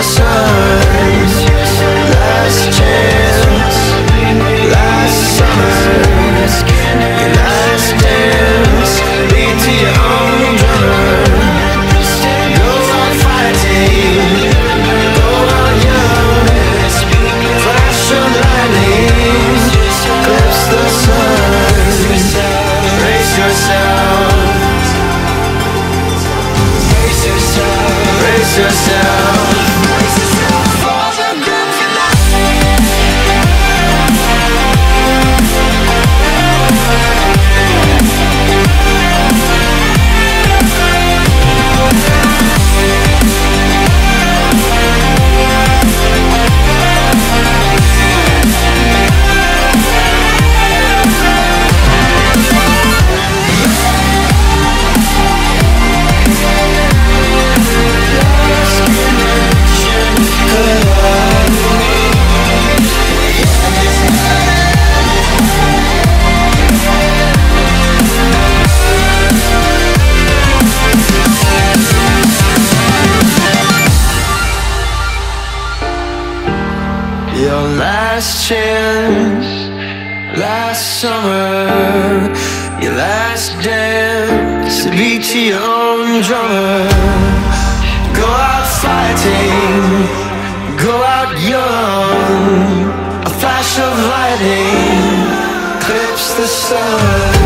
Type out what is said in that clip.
lessons Last chance last chance, last summer, your last dance to beat to your own drummer. Go out fighting, go out young. A flash of lightning clips the sun.